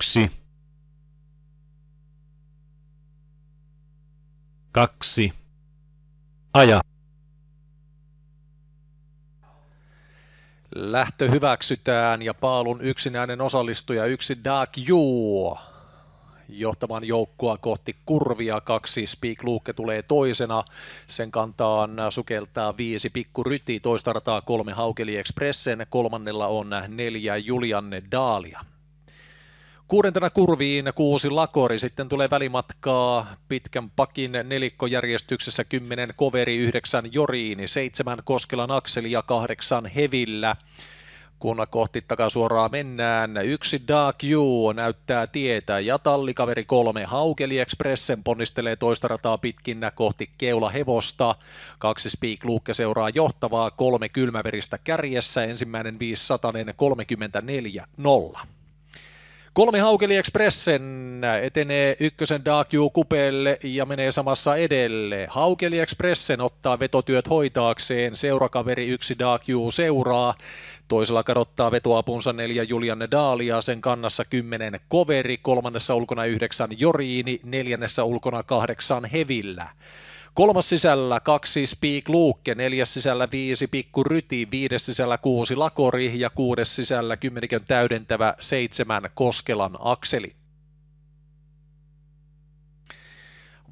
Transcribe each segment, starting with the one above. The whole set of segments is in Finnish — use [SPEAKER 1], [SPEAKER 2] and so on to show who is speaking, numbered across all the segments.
[SPEAKER 1] Yksi. Kaksi. Aja.
[SPEAKER 2] Lähtö hyväksytään ja paalun yksinäinen osallistuja yksi Dark Juu johtamaan joukkoa kohti kurvia. Kaksi Speak Luke tulee toisena. Sen kantaan sukeltaa viisi Pikku Ryti, toista rataa kolme Haukeli Expressen, kolmannella on neljä Julianne Daalia. Kuudentena kurviin kuusi lakori, sitten tulee välimatkaa pitkän pakin nelikkojärjestyksessä kymmenen koveri, yhdeksän joriini, seitsemän Koskelan akseli ja kahdeksan hevillä. Kun kohti takasuoraa mennään, yksi Dark You näyttää tietä ja tallikaveri kolme Haukeli Expressen ponnistelee toista rataa pitkin kohti keula hevosta. Kaksi Speak Luke seuraa johtavaa, kolme kylmäveristä kärjessä, ensimmäinen 500 34 0. Kolme Haukeli Expressen etenee ykkösen Darkju kupeelle ja menee samassa edelle. Haukeli Expressen ottaa vetotyöt hoitaakseen, seurakaveri yksi Darkju seuraa. Toisella kadottaa vetoapunsa neljä Julianne Daalia, sen kannassa kymmenen Koveri, kolmannessa ulkona yhdeksän Joriini, neljännessä ulkona kahdeksan Hevillä. Kolmas sisällä kaksi Speak Luke, neljäs sisällä viisi Pikku Ryti, viides sisällä kuusi Lakori ja kuudes sisällä kymmenikön täydentävä seitsemän Koskelan Akseli.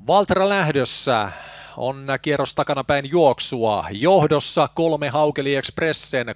[SPEAKER 2] Valtra lähdössä on kierros takana päin juoksua. Johdossa kolme Haukeli Expressen, 32.0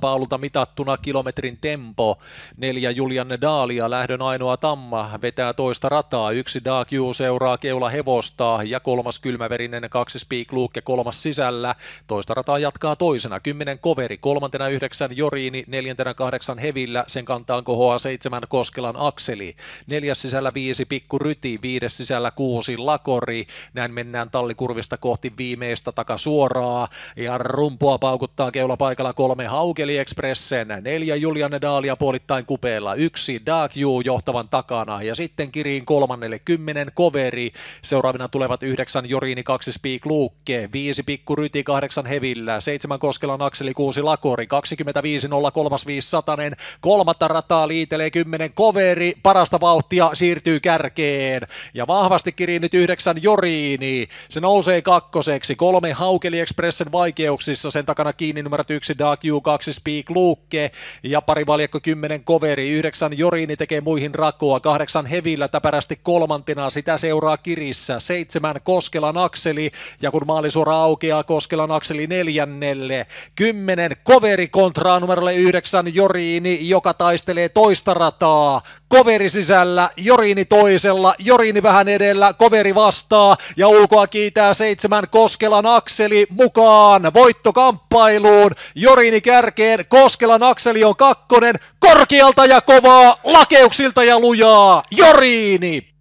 [SPEAKER 2] Paululta mitattuna kilometrin tempo. Neljä Julianne Daalia, lähdön ainoa tamma, vetää toista rataa. Yksi Dark You seuraa keula hevosta ja kolmas kylmäverinen kaksi Speak Luke kolmas sisällä. Toista rataa jatkaa toisena. Kymmenen Koveri, kolmantena yhdeksän Joriini, neljäntenä kahdeksan Hevillä. Sen kantaan kohoaa seitsemän Koskelan Akseli. Neljäs sisällä viisi Pikku Ryti, viides sisällä kuusi Lakori. Näin mennään tallikurvista kohti viimeistä takasuoraa ja rumpua paukuttaa keula paikalla kolme Haukeli Expressen, neljä Julianne Daalia puolittain kupeella, yksi Dark You johtavan takana ja sitten kiriin kolmannelle kymmenen Koveri, seuraavina tulevat yhdeksän Joriini, kaksi Speak Luke, viisi Pikku Ryti, kahdeksan Hevillä, seitsemän Koskelan Akseli, kuusi Lakori, 25 0 kolmas viissatanen, kolmatta rataa liitelee kymmenen Koveri, parasta vauhtia siirtyy kärkeen. Ja vahvasti kiriin nyt yhdeksän Joriini, se nousee kakkoseksi. Kolme Haukeli Expressen vaikeuksissa. Sen takana kiinni numerot yksi Dark U, kaksi Speak Luke ja pari valjakko kymmenen Koveri. Yhdeksän Jorini tekee muihin rakoa. Kahdeksan Hevillä täpärästi kolmantena. Sitä seuraa Kirissä. Seitsemän Koskelan Akseli ja kun maalisuora aukeaa Koskelan Akseli neljännelle. Kymmenen Koveri kontra numerolle yhdeksän Joriini, joka taistelee toista rataa. Koveri sisällä, Joriini toisella, Joriini vähän edellä, Koveri vastaa ja ulkoa kiitää seitsemän Koskelan Akseli mukaan voittokamppailuun. Joriini kärkeen, Koskelan Akseli on kakkonen, korkealta ja kovaa, lakeuksilta ja lujaa, Joriini!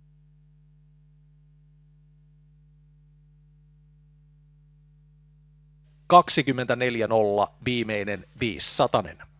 [SPEAKER 2] Kaksikymmentäneljä nolla viimeinen viissatanen.